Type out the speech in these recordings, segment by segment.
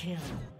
Kill.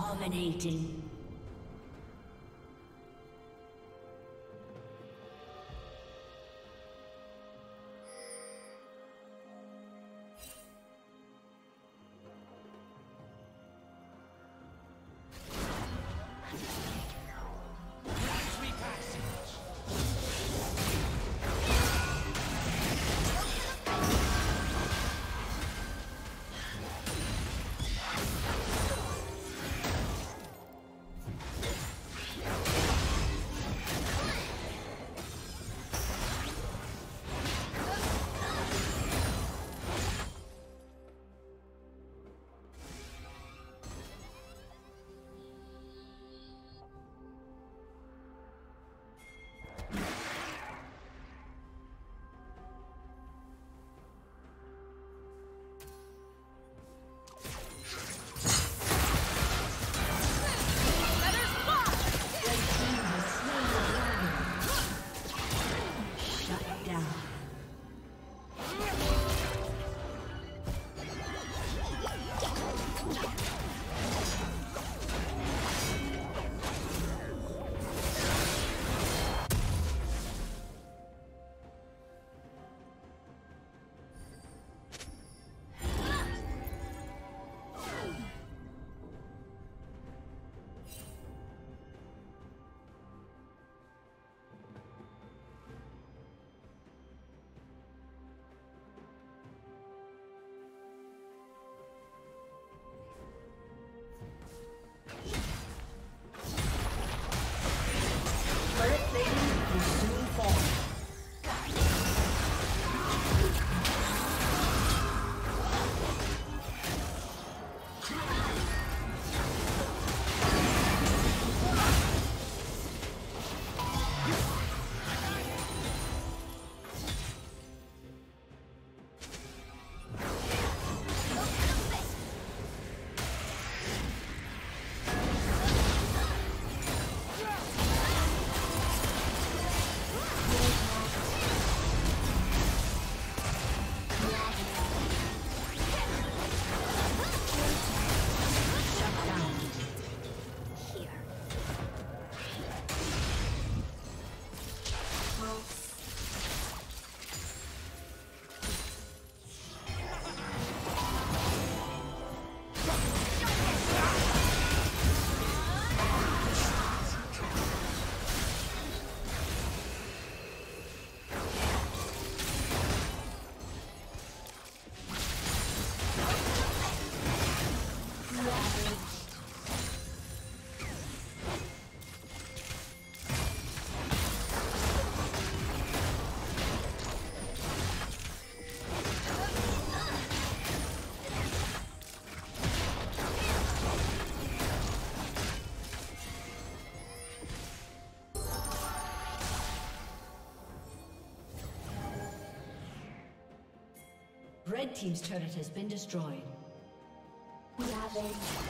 Dominating. Red Team's turret has been destroyed. Ravage.